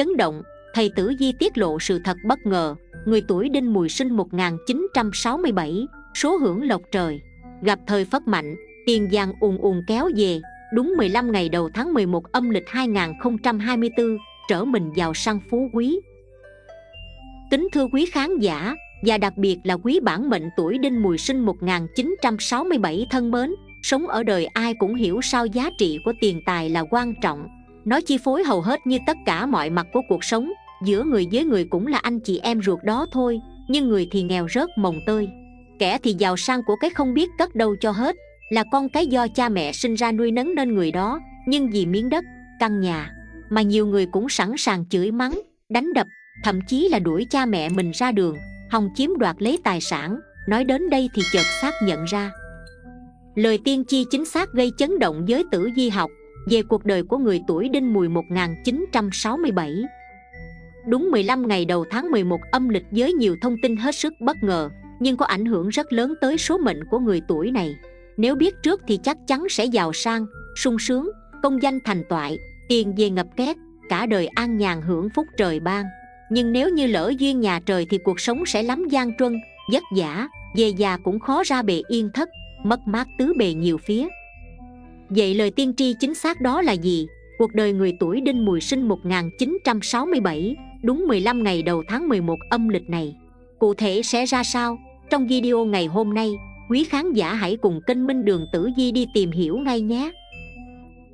chấn động, thầy tử di tiết lộ sự thật bất ngờ, người tuổi đinh mùi sinh 1967 số hưởng lộc trời, gặp thời phất mạnh, tiền giang ùn ùn kéo về, đúng 15 ngày đầu tháng 11 âm lịch 2024 trở mình giàu sang phú quý. Kính thưa quý khán giả, và đặc biệt là quý bản mệnh tuổi đinh mùi sinh 1967 thân mến, Sống ở đời ai cũng hiểu sao giá trị của tiền tài là quan trọng. Nó chi phối hầu hết như tất cả mọi mặt của cuộc sống Giữa người với người cũng là anh chị em ruột đó thôi Nhưng người thì nghèo rớt mồng tơi. Kẻ thì giàu sang của cái không biết cất đâu cho hết Là con cái do cha mẹ sinh ra nuôi nấng nên người đó Nhưng vì miếng đất, căn nhà Mà nhiều người cũng sẵn sàng chửi mắng, đánh đập Thậm chí là đuổi cha mẹ mình ra đường Hòng chiếm đoạt lấy tài sản Nói đến đây thì chợt xác nhận ra. Lời tiên tri chính xác gây chấn động giới tử di học. Về cuộc đời của người tuổi đinh mùi 1967 Đúng 15 ngày đầu tháng 11 âm lịch với nhiều thông tin hết sức bất ngờ Nhưng có ảnh hưởng rất lớn tới số mệnh của người tuổi này. Nếu biết trước thì chắc chắn sẽ giàu sang, sung sướng, công danh thành toại, tiền về ngập két Cả đời an nhàn hưởng phúc trời ban. Nhưng nếu như lỡ duyên nhà trời thì cuộc sống sẽ lắm gian truân, vất vả Về già cũng khó ra bề yên thất, mất mát tứ bề nhiều phía. Vậy lời tiên tri chính xác đó là gì? Cuộc đời người tuổi đinh mùi sinh 1967 đúng 15 ngày đầu tháng 11 âm lịch này. Cụ thể sẽ ra sao? Trong video ngày hôm nay, quý khán giả hãy cùng kênh Minh Đường Tử Di đi tìm hiểu ngay nhé.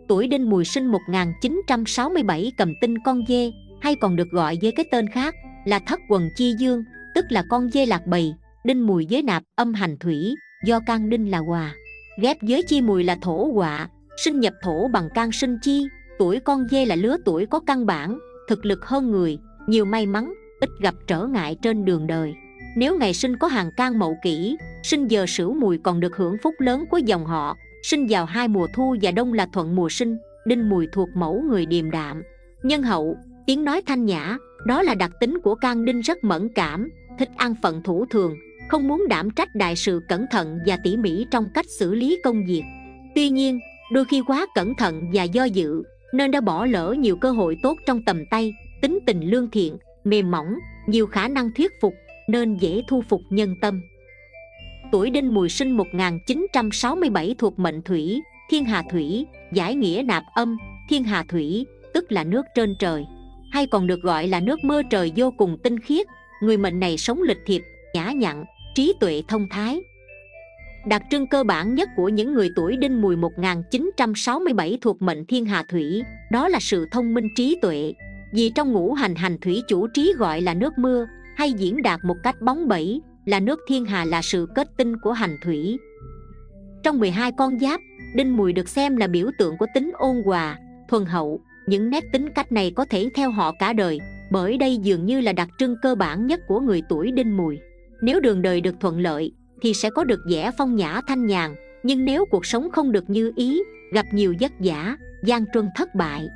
Tuổi Đinh Mùi sinh 1967 cầm tinh con dê, hay còn được gọi với cái tên khác là thất quần chi dương, tức là con dê lạc bầy, đinh mùi với nạp âm hành thủy, do can đinh là hòa. Ghép với chi mùi là thổ quạ sinh nhập thổ bằng can sinh chi, tuổi con dê là lứa tuổi có căn bản, thực lực hơn người, nhiều may mắn ít gặp trở ngại trên đường đời. Nếu ngày sinh có hàng can mậu kỷ sinh giờ sửu mùi còn được hưởng phúc lớn của dòng họ sinh vào hai mùa thu và đông là thuận mùa sinh đinh mùi thuộc mẫu người điềm đạm. Nhân hậu tiếng nói thanh nhã đó là đặc tính của can đinh rất mẫn cảm thích ăn phận thủ thường không muốn đảm trách đại sự cẩn thận và tỉ mỉ trong cách xử lý công việc. Tuy nhiên, đôi khi quá cẩn thận và do dự, nên đã bỏ lỡ nhiều cơ hội tốt trong tầm tay, tính tình lương thiện, mềm mỏng, nhiều khả năng thuyết phục, nên dễ thu phục nhân tâm. Tuổi đinh mùi sinh 1967 thuộc mệnh thủy, thiên hà thủy, giải nghĩa nạp âm, thiên hà thủy, tức là nước trên trời, hay còn được gọi là nước mưa trời vô cùng tinh khiết. Người mệnh này sống lịch thiệp, nhã nhặn trí tuệ thông thái. Đặc trưng cơ bản nhất của những người tuổi đinh mùi 1967 thuộc mệnh thiên hà thủy, đó là sự thông minh trí tuệ. Vì trong ngũ hành hành thủy chủ trí gọi là nước mưa, hay diễn đạt một cách bóng bẩy, là nước thiên hà là sự kết tinh của hành thủy. Trong 12 con giáp, đinh mùi được xem là biểu tượng của tính ôn hòa, thuần hậu. Những nét tính cách này có thể theo họ cả đời, bởi đây dường như là đặc trưng cơ bản nhất của người tuổi đinh mùi nếu đường đời được thuận lợi, thì sẽ có được vẻ phong nhã thanh nhàn. Nhưng nếu cuộc sống không được như ý, gặp nhiều vất vả, gian truân thất bại,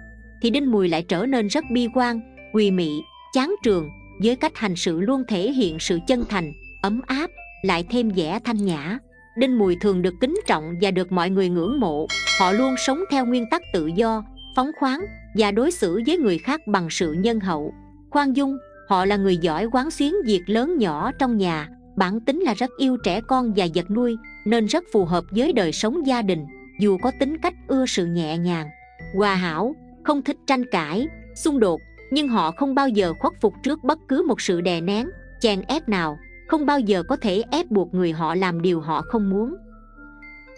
thì đinh mùi lại trở nên rất bi quan, quỳ mị, chán trường, với cách hành sự luôn thể hiện sự chân thành, ấm áp, lại thêm vẻ thanh nhã. Đinh mùi thường được kính trọng và được mọi người ngưỡng mộ. Họ luôn sống theo nguyên tắc tự do, phóng khoáng và đối xử với người khác bằng sự nhân hậu. Khoan dung họ là người giỏi quán xuyến việc lớn nhỏ trong nhà. Bản tính là rất yêu trẻ con và vật nuôi, nên rất phù hợp với đời sống gia đình, dù có tính cách ưa sự nhẹ nhàng, hòa hảo, không thích tranh cãi, xung đột, nhưng họ không bao giờ khuất phục trước bất cứ một sự đè nén, chèn ép nào, không bao giờ có thể ép buộc người họ làm điều họ không muốn.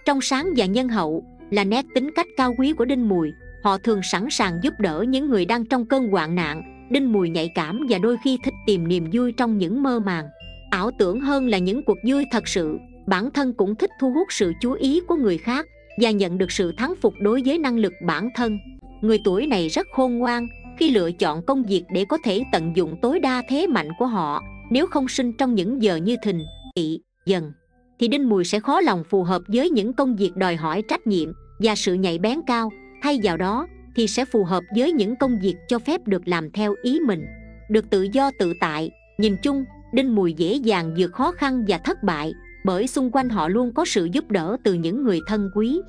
Trong sáng và nhân hậu, là nét tính cách cao quý của đinh mùi, họ thường sẵn sàng giúp đỡ những người đang trong cơn hoạn nạn đinh mùi nhạy cảm và đôi khi thích tìm niềm vui trong những mơ màng. Ảo tưởng hơn là những cuộc vui thật sự. Bản thân cũng thích thu hút sự chú ý của người khác và nhận được sự thắng phục đối với năng lực bản thân. Người tuổi này rất khôn ngoan, khi lựa chọn công việc để có thể tận dụng tối đa thế mạnh của họ, nếu không sinh trong những giờ như thìn tỵ dần, thì đinh mùi sẽ khó lòng phù hợp với những công việc đòi hỏi trách nhiệm và sự nhạy bén cao. Thay vào đó thì sẽ phù hợp với những công việc cho phép được làm theo ý mình. Được tự do tự tại, nhìn chung, đinh mùi dễ dàng vượt khó khăn và thất bại, bởi xung quanh họ luôn có sự giúp đỡ từ những người thân quý.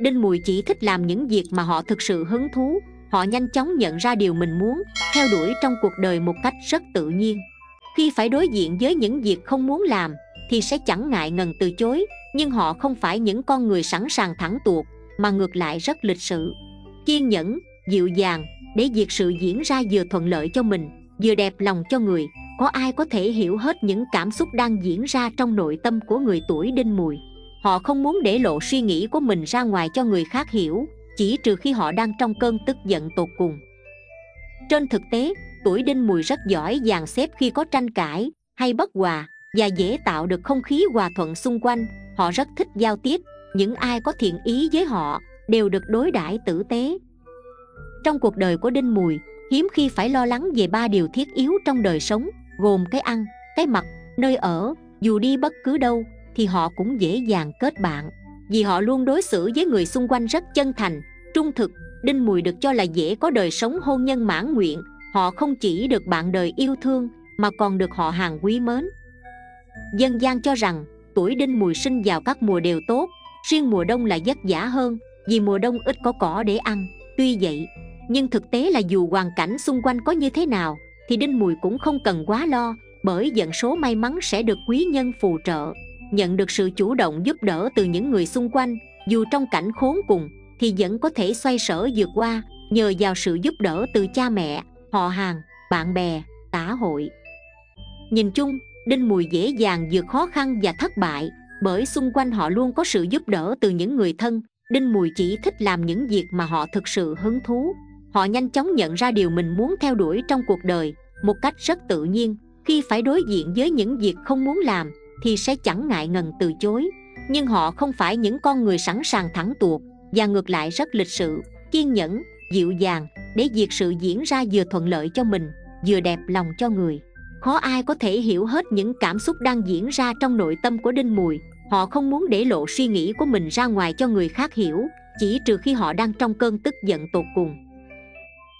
Đinh mùi chỉ thích làm những việc mà họ thực sự hứng thú, họ nhanh chóng nhận ra điều mình muốn, theo đuổi trong cuộc đời một cách rất tự nhiên. Khi phải đối diện với những việc không muốn làm, thì sẽ chẳng ngại ngần từ chối, nhưng họ không phải những con người sẵn sàng thẳng tuột, mà ngược lại rất lịch sự kiên nhẫn, dịu dàng để việc sự diễn ra vừa thuận lợi cho mình, vừa đẹp lòng cho người. Có ai có thể hiểu hết những cảm xúc đang diễn ra trong nội tâm của người tuổi đinh mùi? Họ không muốn để lộ suy nghĩ của mình ra ngoài cho người khác hiểu, chỉ trừ khi họ đang trong cơn tức giận tột cùng. Trên thực tế, tuổi đinh mùi rất giỏi dàn xếp khi có tranh cãi hay bất hòa và dễ tạo được không khí hòa thuận xung quanh. Họ rất thích giao tiếp, những ai có thiện ý với họ đều được đối đãi tử tế. Trong cuộc đời của đinh mùi, hiếm khi phải lo lắng về ba điều thiết yếu trong đời sống, gồm cái ăn, cái mặc, nơi ở. Dù đi bất cứ đâu, thì họ cũng dễ dàng kết bạn. Vì họ luôn đối xử với người xung quanh rất chân thành, trung thực, đinh mùi được cho là dễ có đời sống hôn nhân mãn nguyện. Họ không chỉ được bạn đời yêu thương, mà còn được họ hàng quý mến. Dân gian cho rằng, tuổi đinh mùi sinh vào các mùa đều tốt, riêng mùa đông là vất vả hơn vì mùa đông ít có cỏ để ăn, tuy vậy, nhưng thực tế là dù hoàn cảnh xung quanh có như thế nào, thì đinh mùi cũng không cần quá lo, bởi dẫn số may mắn sẽ được quý nhân phù trợ, nhận được sự chủ động giúp đỡ từ những người xung quanh. Dù trong cảnh khốn cùng, thì vẫn có thể xoay sở vượt qua, nhờ vào sự giúp đỡ từ cha mẹ, họ hàng, bạn bè, xã hội. Nhìn chung, đinh mùi dễ dàng vượt khó khăn và thất bại, bởi xung quanh họ luôn có sự giúp đỡ từ những người thân đinh mùi chỉ thích làm những việc mà họ thực sự hứng thú. Họ nhanh chóng nhận ra điều mình muốn theo đuổi trong cuộc đời, một cách rất tự nhiên. Khi phải đối diện với những việc không muốn làm, thì sẽ chẳng ngại ngần từ chối. Nhưng họ không phải những con người sẵn sàng thẳng tuột, và ngược lại rất lịch sự, kiên nhẫn, dịu dàng, để việc sự diễn ra vừa thuận lợi cho mình, vừa đẹp lòng cho người. Khó ai có thể hiểu hết những cảm xúc đang diễn ra trong nội tâm của đinh mùi họ không muốn để lộ suy nghĩ của mình ra ngoài cho người khác hiểu, chỉ trừ khi họ đang trong cơn tức giận tột cùng.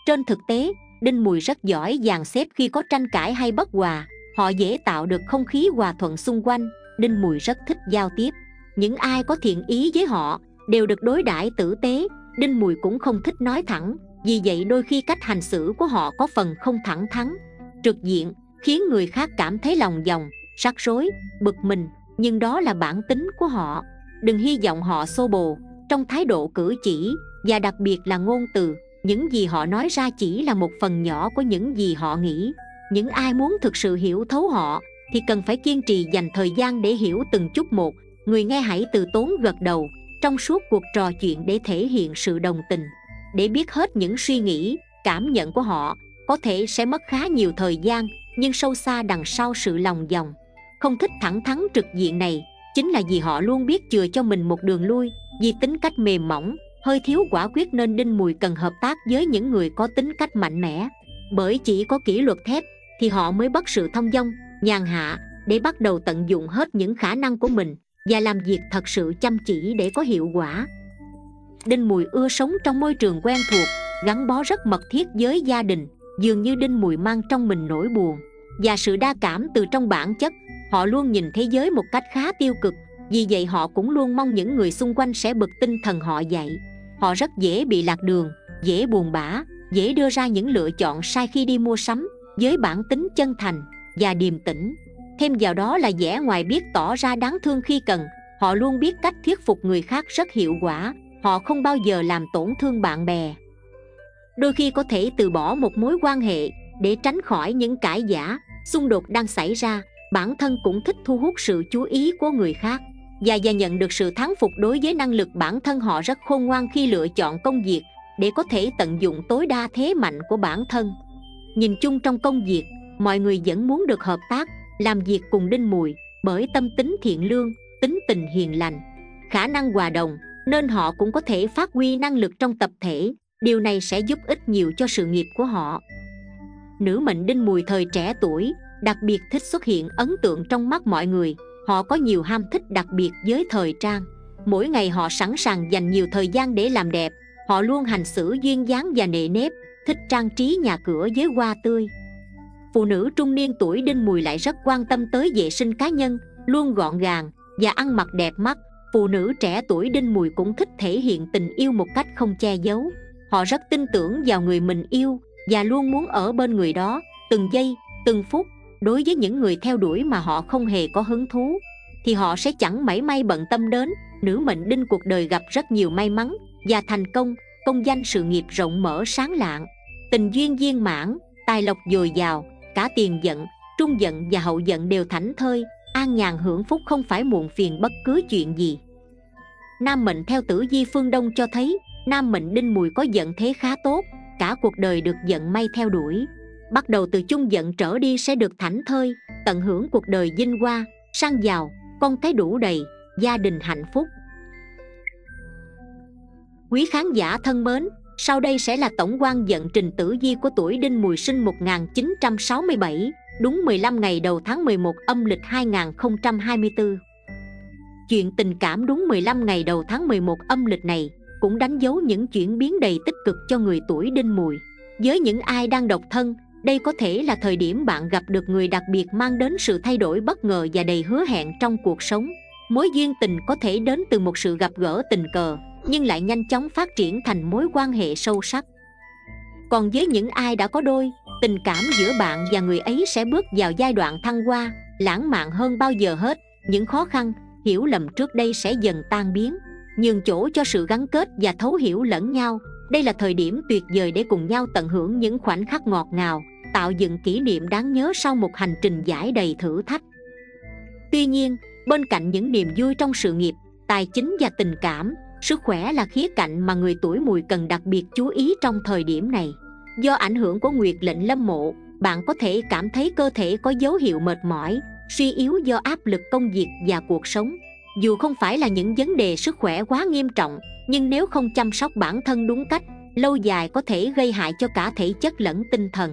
Trên thực tế, đinh mùi rất giỏi dàn xếp khi có tranh cãi hay bất hòa. Họ dễ tạo được không khí hòa thuận xung quanh, đinh mùi rất thích giao tiếp. Những ai có thiện ý với họ đều được đối đãi tử tế. Đinh mùi cũng không thích nói thẳng, vì vậy đôi khi cách hành xử của họ có phần không thẳng thắn, trực diện, khiến người khác cảm thấy lòng vòng, rắc rối, bực mình nhưng đó là bản tính của họ. Đừng hy vọng họ xô bồ. Trong thái độ cử chỉ, và đặc biệt là ngôn từ, những gì họ nói ra chỉ là một phần nhỏ của những gì họ nghĩ. Những ai muốn thực sự hiểu thấu họ, thì cần phải kiên trì dành thời gian để hiểu từng chút một. Người nghe hãy từ tốn gật đầu, trong suốt cuộc trò chuyện để thể hiện sự đồng tình. Để biết hết những suy nghĩ, cảm nhận của họ, có thể sẽ mất khá nhiều thời gian, nhưng sâu xa đằng sau sự lòng vòng không thích thẳng thắn trực diện này, chính là vì họ luôn biết chừa cho mình một đường lui, vì tính cách mềm mỏng, hơi thiếu quả quyết nên đinh mùi cần hợp tác với những người có tính cách mạnh mẽ. Bởi chỉ có kỷ luật thép, thì họ mới bất sự thông dong, nhàn hạ, để bắt đầu tận dụng hết những khả năng của mình, và làm việc thật sự chăm chỉ để có hiệu quả. Đinh mùi ưa sống trong môi trường quen thuộc, gắn bó rất mật thiết với gia đình, dường như đinh mùi mang trong mình nỗi buồn, và sự đa cảm từ trong bản chất họ luôn nhìn thế giới một cách khá tiêu cực, vì vậy họ cũng luôn mong những người xung quanh sẽ bực tinh thần họ dậy. Họ rất dễ bị lạc đường, dễ buồn bã, dễ đưa ra những lựa chọn sai khi đi mua sắm, với bản tính chân thành và điềm tĩnh. Thêm vào đó là vẻ ngoài biết tỏ ra đáng thương khi cần. Họ luôn biết cách thuyết phục người khác rất hiệu quả. Họ không bao giờ làm tổn thương bạn bè. Đôi khi có thể từ bỏ một mối quan hệ để tránh khỏi những cãi giả xung đột đang xảy ra bản thân cũng thích thu hút sự chú ý của người khác. Và và nhận được sự thắng phục đối với năng lực bản thân họ rất khôn ngoan khi lựa chọn công việc để có thể tận dụng tối đa thế mạnh của bản thân. Nhìn chung trong công việc, mọi người vẫn muốn được hợp tác, làm việc cùng đinh mùi bởi tâm tính thiện lương, tính tình hiền lành, khả năng hòa đồng, nên họ cũng có thể phát huy năng lực trong tập thể. Điều này sẽ giúp ích nhiều cho sự nghiệp của họ. Nữ mệnh đinh mùi thời trẻ tuổi đặc biệt thích xuất hiện ấn tượng trong mắt mọi người. Họ có nhiều ham thích đặc biệt với thời trang. Mỗi ngày họ sẵn sàng dành nhiều thời gian để làm đẹp. Họ luôn hành xử duyên dáng và nệ nếp, thích trang trí nhà cửa với hoa tươi. Phụ nữ trung niên tuổi đinh mùi lại rất quan tâm tới vệ sinh cá nhân, luôn gọn gàng và ăn mặc đẹp mắt. Phụ nữ trẻ tuổi đinh mùi cũng thích thể hiện tình yêu một cách không che giấu. Họ rất tin tưởng vào người mình yêu và luôn muốn ở bên người đó từng giây, từng phút đối với những người theo đuổi mà họ không hề có hứng thú, thì họ sẽ chẳng mảy may bận tâm đến, nữ mệnh đinh cuộc đời gặp rất nhiều may mắn, và thành công công danh sự nghiệp rộng mở sáng lạng. Tình duyên viên mãn, tài lộc dồi dào, cả tiền giận, trung giận và hậu giận đều thảnh thơi, an nhàn hưởng phúc không phải muộn phiền bất cứ chuyện gì. Nam mệnh theo tử di phương đông cho thấy, nam mệnh đinh mùi có giận thế khá tốt, cả cuộc đời được giận may theo đuổi bắt đầu từ chung giận trở đi sẽ được thảnh thơi tận hưởng cuộc đời vinh hoa sang giàu con cái đủ đầy gia đình hạnh phúc quý khán giả thân mến sau đây sẽ là tổng quan vận trình tử di của tuổi Đinh Mùi sinh 1967, đúng 15 ngày đầu tháng 11 âm lịch 2024. Chuyện tình cảm đúng 15 ngày đầu tháng 11 âm lịch này cũng đánh dấu những chuyển biến đầy tích cực cho người tuổi Đinh Mùi. Với những ai đang độc thân, đây có thể là thời điểm bạn gặp được người đặc biệt mang đến sự thay đổi bất ngờ và đầy hứa hẹn trong cuộc sống. Mối duyên tình có thể đến từ một sự gặp gỡ tình cờ, nhưng lại nhanh chóng phát triển thành mối quan hệ sâu sắc. Còn với những ai đã có đôi tình cảm giữa bạn và người ấy sẽ bước vào giai đoạn thăng hoa lãng mạn hơn bao giờ hết. Những khó khăn hiểu lầm trước đây sẽ dần tan biến. Nhường chỗ cho sự gắn kết và thấu hiểu lẫn nhau. Đây là thời điểm tuyệt vời để cùng nhau tận hưởng những khoảnh khắc ngọt ngào tạo dựng kỷ niệm đáng nhớ sau một hành trình giải đầy thử thách. Tuy nhiên, bên cạnh những niềm vui trong sự nghiệp, tài chính và tình cảm, sức khỏe là khía cạnh mà người tuổi mùi cần đặc biệt chú ý trong thời điểm này. Do ảnh hưởng của nguyệt lệnh lâm mộ, bạn có thể cảm thấy cơ thể có dấu hiệu mệt mỏi, suy yếu do áp lực công việc và cuộc sống. Dù không phải là những vấn đề sức khỏe quá nghiêm trọng, nhưng nếu không chăm sóc bản thân đúng cách, lâu dài có thể gây hại cho cả thể chất lẫn tinh thần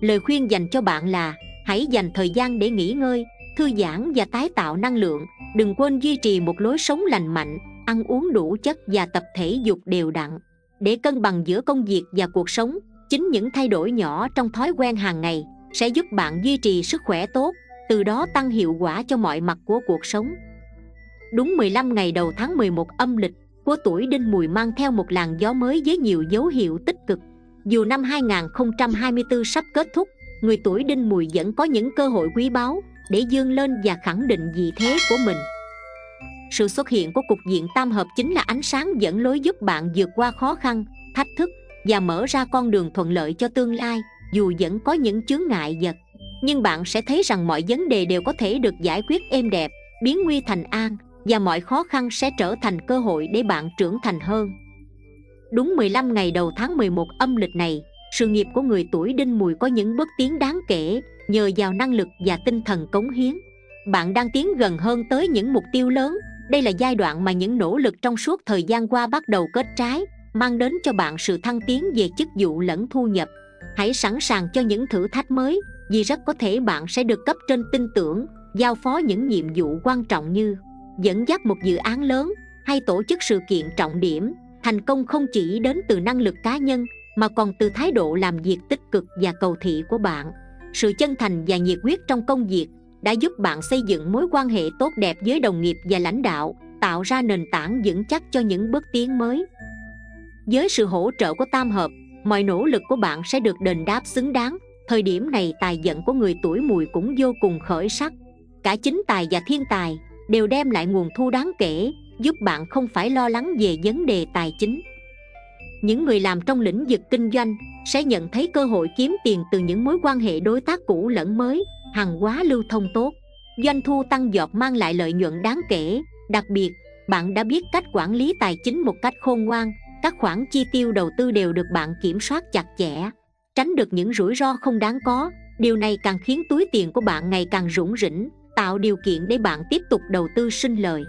lời khuyên dành cho bạn là, hãy dành thời gian để nghỉ ngơi, thư giãn và tái tạo năng lượng. Đừng quên duy trì một lối sống lành mạnh, ăn uống đủ chất và tập thể dục đều đặn. Để cân bằng giữa công việc và cuộc sống, chính những thay đổi nhỏ trong thói quen hàng ngày sẽ giúp bạn duy trì sức khỏe tốt, từ đó tăng hiệu quả cho mọi mặt của cuộc sống. Đúng 15 ngày đầu tháng 11 âm lịch của tuổi đinh mùi mang theo một làn gió mới với nhiều dấu hiệu tích cực dù năm 2024 sắp kết thúc, người tuổi đinh mùi vẫn có những cơ hội quý báu để dương lên và khẳng định vị thế của mình. Sự xuất hiện của cục diện tam hợp chính là ánh sáng dẫn lối giúp bạn vượt qua khó khăn, thách thức và mở ra con đường thuận lợi cho tương lai, dù vẫn có những chướng ngại vật. Nhưng bạn sẽ thấy rằng mọi vấn đề đều có thể được giải quyết êm đẹp, biến nguy thành an và mọi khó khăn sẽ trở thành cơ hội để bạn trưởng thành hơn đúng 15 ngày đầu tháng 11 âm lịch này, sự nghiệp của người tuổi đinh mùi có những bước tiến đáng kể, nhờ vào năng lực và tinh thần cống hiến. Bạn đang tiến gần hơn tới những mục tiêu lớn. Đây là giai đoạn mà những nỗ lực trong suốt thời gian qua bắt đầu kết trái, mang đến cho bạn sự thăng tiến về chức vụ lẫn thu nhập. Hãy sẵn sàng cho những thử thách mới, vì rất có thể bạn sẽ được cấp trên tin tưởng, giao phó những nhiệm vụ quan trọng như dẫn dắt một dự án lớn hay tổ chức sự kiện trọng điểm thành công không chỉ đến từ năng lực cá nhân, mà còn từ thái độ làm việc tích cực và cầu thị của bạn. Sự chân thành và nhiệt huyết trong công việc đã giúp bạn xây dựng mối quan hệ tốt đẹp với đồng nghiệp và lãnh đạo, tạo ra nền tảng vững chắc cho những bước tiến mới. Với sự hỗ trợ của tam hợp, mọi nỗ lực của bạn sẽ được đền đáp xứng đáng. Thời điểm này, tài vận của người tuổi mùi cũng vô cùng khởi sắc. Cả chính tài và thiên tài đều đem lại nguồn thu đáng kể giúp bạn không phải lo lắng về vấn đề tài chính. Những người làm trong lĩnh vực kinh doanh sẽ nhận thấy cơ hội kiếm tiền từ những mối quan hệ đối tác cũ lẫn mới, hàng hóa lưu thông tốt, doanh thu tăng giọt mang lại lợi nhuận đáng kể. Đặc biệt, bạn đã biết cách quản lý tài chính một cách khôn ngoan, các khoản chi tiêu đầu tư đều được bạn kiểm soát chặt chẽ, tránh được những rủi ro không đáng có. Điều này càng khiến túi tiền của bạn ngày càng rủng rỉnh, tạo điều kiện để bạn tiếp tục đầu tư sinh lời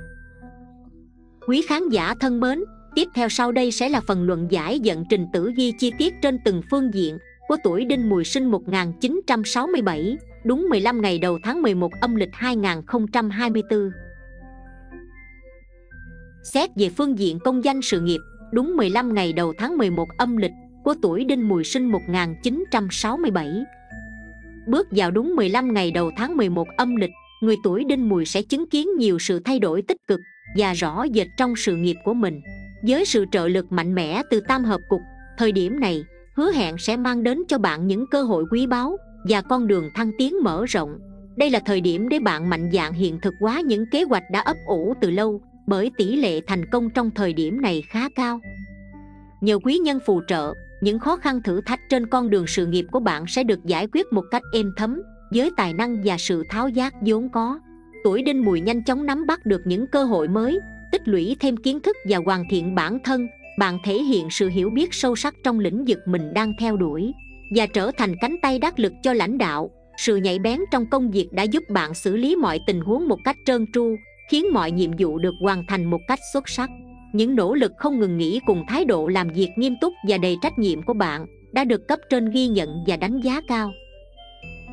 quý khán giả thân mến tiếp theo sau đây sẽ là phần luận giải dẫn trình tử vi chi tiết trên từng phương diện của tuổi đinh mùi sinh 1967 đúng 15 ngày đầu tháng 11 âm lịch 2024. Xét về phương diện công danh sự nghiệp, đúng 15 ngày đầu tháng 11 âm lịch của tuổi Đinh Mùi sinh 1967. Bước vào đúng 15 ngày đầu tháng 11 âm lịch, người tuổi Đinh Mùi sẽ chứng kiến nhiều sự thay đổi tích cực và rõ rệt trong sự nghiệp của mình. với sự trợ lực mạnh mẽ từ tam hợp cục, thời điểm này, hứa hẹn sẽ mang đến cho bạn những cơ hội quý báu và con đường thăng tiến mở rộng. Đây là thời điểm để bạn mạnh dạn hiện thực hóa những kế hoạch đã ấp ủ từ lâu, bởi tỷ lệ thành công trong thời điểm này khá cao. Nhờ quý nhân phù trợ, những khó khăn thử thách trên con đường sự nghiệp của bạn sẽ được giải quyết một cách êm thấm với tài năng và sự tháo giác vốn có. Tuổi đinh mùi nhanh chóng nắm bắt được những cơ hội mới, tích lũy thêm kiến thức và hoàn thiện bản thân. Bạn thể hiện sự hiểu biết sâu sắc trong lĩnh vực mình đang theo đuổi và trở thành cánh tay đắc lực cho lãnh đạo. Sự nhạy bén trong công việc đã giúp bạn xử lý mọi tình huống một cách trơn tru, khiến mọi nhiệm vụ được hoàn thành một cách xuất sắc. Những nỗ lực không ngừng nghỉ cùng thái độ làm việc nghiêm túc và đầy trách nhiệm của bạn đã được cấp trên ghi nhận và đánh giá cao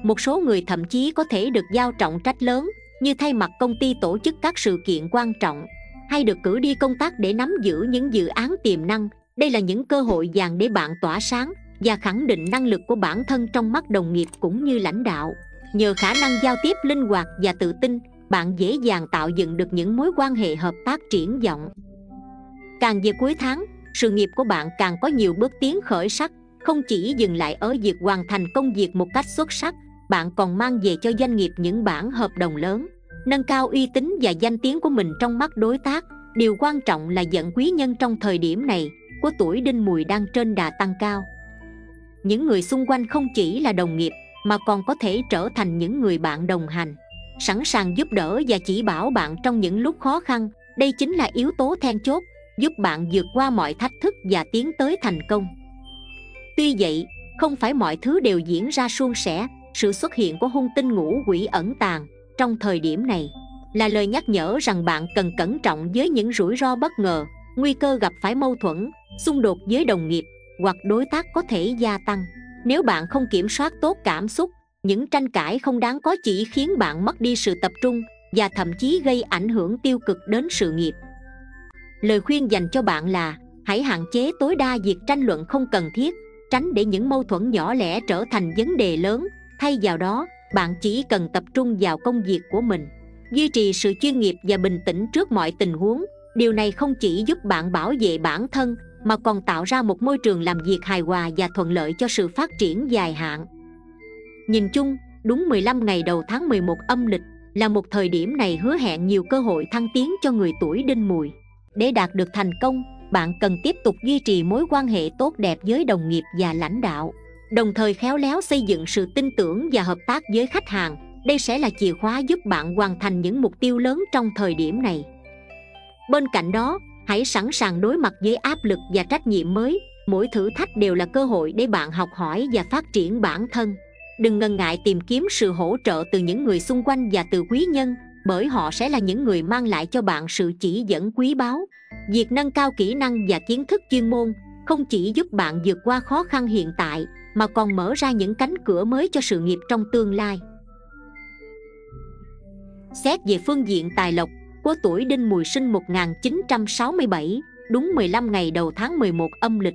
một số người thậm chí có thể được giao trọng trách lớn, như thay mặt công ty tổ chức các sự kiện quan trọng, hay được cử đi công tác để nắm giữ những dự án tiềm năng. Đây là những cơ hội vàng để bạn tỏa sáng và khẳng định năng lực của bản thân trong mắt đồng nghiệp cũng như lãnh đạo. Nhờ khả năng giao tiếp linh hoạt và tự tin, bạn dễ dàng tạo dựng được những mối quan hệ hợp tác triển vọng. Càng về cuối tháng, sự nghiệp của bạn càng có nhiều bước tiến khởi sắc, không chỉ dừng lại ở việc hoàn thành công việc một cách xuất sắc bạn còn mang về cho doanh nghiệp những bản hợp đồng lớn, nâng cao uy tín và danh tiếng của mình trong mắt đối tác. Điều quan trọng là dẫn quý nhân trong thời điểm này của tuổi đinh mùi đang trên đà tăng cao. Những người xung quanh không chỉ là đồng nghiệp, mà còn có thể trở thành những người bạn đồng hành, sẵn sàng giúp đỡ và chỉ bảo bạn trong những lúc khó khăn. Đây chính là yếu tố then chốt giúp bạn vượt qua mọi thách thức và tiến tới thành công. Tuy vậy, không phải mọi thứ đều diễn ra suôn sẻ sự xuất hiện của hung tinh ngũ quỷ ẩn tàng trong thời điểm này, là lời nhắc nhở rằng bạn cần cẩn trọng với những rủi ro bất ngờ, nguy cơ gặp phải mâu thuẫn, xung đột với đồng nghiệp hoặc đối tác có thể gia tăng. Nếu bạn không kiểm soát tốt cảm xúc, những tranh cãi không đáng có chỉ khiến bạn mất đi sự tập trung và thậm chí gây ảnh hưởng tiêu cực đến sự nghiệp. Lời khuyên dành cho bạn là hãy hạn chế tối đa việc tranh luận không cần thiết, tránh để những mâu thuẫn nhỏ lẻ trở thành vấn đề lớn thay vào đó, bạn chỉ cần tập trung vào công việc của mình, duy trì sự chuyên nghiệp và bình tĩnh trước mọi tình huống. Điều này không chỉ giúp bạn bảo vệ bản thân, mà còn tạo ra một môi trường làm việc hài hòa và thuận lợi cho sự phát triển dài hạn. Nhìn chung, đúng 15 ngày đầu tháng 11 âm lịch là một thời điểm này hứa hẹn nhiều cơ hội thăng tiến cho người tuổi đinh mùi. Để đạt được thành công, bạn cần tiếp tục duy trì mối quan hệ tốt đẹp với đồng nghiệp và lãnh đạo đồng thời khéo léo xây dựng sự tin tưởng và hợp tác với khách hàng. Đây sẽ là chìa khóa giúp bạn hoàn thành những mục tiêu lớn trong thời điểm này. Bên cạnh đó, hãy sẵn sàng đối mặt với áp lực và trách nhiệm mới. Mỗi thử thách đều là cơ hội để bạn học hỏi và phát triển bản thân. Đừng ngần ngại tìm kiếm sự hỗ trợ từ những người xung quanh và từ quý nhân, bởi họ sẽ là những người mang lại cho bạn sự chỉ dẫn quý báu. Việc nâng cao kỹ năng và kiến thức chuyên môn không chỉ giúp bạn vượt qua khó khăn hiện tại mà còn mở ra những cánh cửa mới cho sự nghiệp trong tương lai. Xét về phương diện tài lộc, của tuổi Đinh Mùi sinh 1967 đúng 15 ngày đầu tháng 11 âm lịch.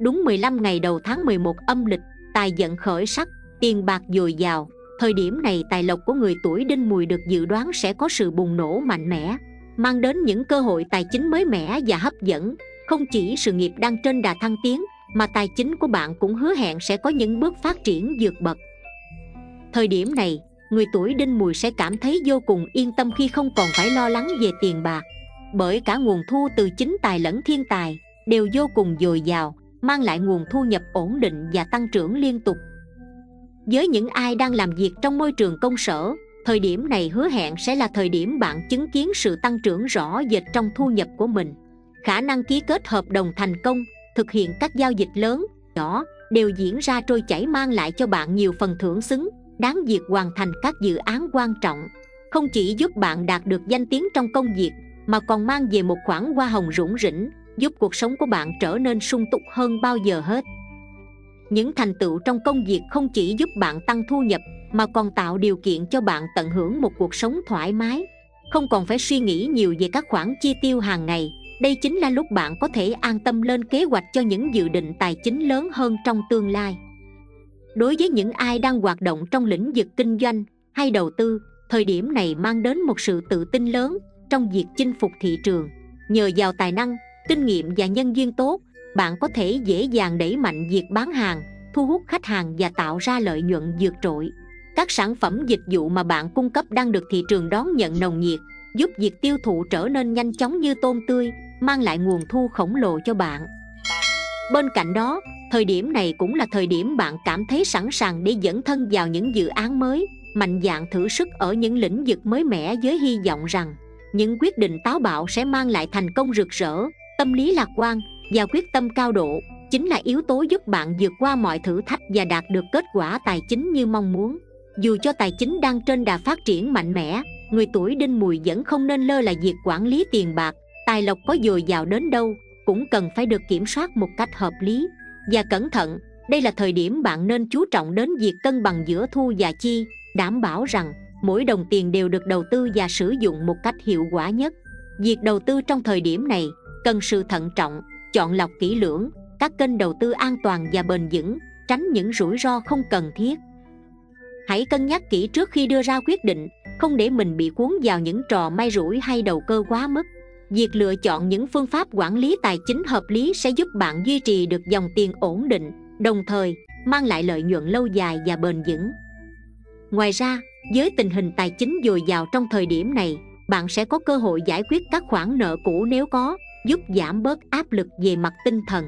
Đúng 15 ngày đầu tháng 11 âm lịch, tài vận khởi sắc, tiền bạc dồi dào. Thời điểm này tài lộc của người tuổi Đinh Mùi được dự đoán sẽ có sự bùng nổ mạnh mẽ, mang đến những cơ hội tài chính mới mẻ và hấp dẫn. Không chỉ sự nghiệp đang trên đà thăng tiến mà tài chính của bạn cũng hứa hẹn sẽ có những bước phát triển vượt bậc. Thời điểm này, người tuổi đinh mùi sẽ cảm thấy vô cùng yên tâm khi không còn phải lo lắng về tiền bạc, bởi cả nguồn thu từ chính tài lẫn thiên tài đều vô cùng dồi dào, mang lại nguồn thu nhập ổn định và tăng trưởng liên tục. Với những ai đang làm việc trong môi trường công sở, thời điểm này hứa hẹn sẽ là thời điểm bạn chứng kiến sự tăng trưởng rõ rệt trong thu nhập của mình. Khả năng ký kết hợp đồng thành công thực hiện các giao dịch lớn, nhỏ, đều diễn ra trôi chảy mang lại cho bạn nhiều phần thưởng xứng, đáng việc hoàn thành các dự án quan trọng. Không chỉ giúp bạn đạt được danh tiếng trong công việc, mà còn mang về một khoản hoa hồng rủng rỉnh, giúp cuộc sống của bạn trở nên sung túc hơn bao giờ hết. Những thành tựu trong công việc không chỉ giúp bạn tăng thu nhập, mà còn tạo điều kiện cho bạn tận hưởng một cuộc sống thoải mái. Không còn phải suy nghĩ nhiều về các khoản chi tiêu hàng ngày đây chính là lúc bạn có thể an tâm lên kế hoạch cho những dự định tài chính lớn hơn trong tương lai. Đối với những ai đang hoạt động trong lĩnh vực kinh doanh hay đầu tư, thời điểm này mang đến một sự tự tin lớn trong việc chinh phục thị trường. Nhờ vào tài năng, kinh nghiệm và nhân duyên tốt, bạn có thể dễ dàng đẩy mạnh việc bán hàng, thu hút khách hàng và tạo ra lợi nhuận vượt trội. Các sản phẩm dịch vụ mà bạn cung cấp đang được thị trường đón nhận nồng nhiệt giúp việc tiêu thụ trở nên nhanh chóng như tôm tươi, mang lại nguồn thu khổng lồ cho bạn. Bên cạnh đó, thời điểm này cũng là thời điểm bạn cảm thấy sẵn sàng để dẫn thân vào những dự án mới, mạnh dạn thử sức ở những lĩnh vực mới mẻ với hy vọng rằng những quyết định táo bạo sẽ mang lại thành công rực rỡ, tâm lý lạc quan và quyết tâm cao độ, chính là yếu tố giúp bạn vượt qua mọi thử thách và đạt được kết quả tài chính như mong muốn dù cho tài chính đang trên đà phát triển mạnh mẽ, người tuổi đinh mùi vẫn không nên lơ là việc quản lý tiền bạc. Tài lộc có dồi dào đến đâu, cũng cần phải được kiểm soát một cách hợp lý. Và cẩn thận, đây là thời điểm bạn nên chú trọng đến việc cân bằng giữa thu và chi, đảm bảo rằng mỗi đồng tiền đều được đầu tư và sử dụng một cách hiệu quả nhất. Việc đầu tư trong thời điểm này cần sự thận trọng, chọn lọc kỹ lưỡng, các kênh đầu tư an toàn và bền vững, tránh những rủi ro không cần thiết hãy cân nhắc kỹ trước khi đưa ra quyết định, không để mình bị cuốn vào những trò may rủi hay đầu cơ quá mức. Việc lựa chọn những phương pháp quản lý tài chính hợp lý sẽ giúp bạn duy trì được dòng tiền ổn định, đồng thời, mang lại lợi nhuận lâu dài và bền vững. Ngoài ra, với tình hình tài chính dồi dào trong thời điểm này, bạn sẽ có cơ hội giải quyết các khoản nợ cũ nếu có, giúp giảm bớt áp lực về mặt tinh thần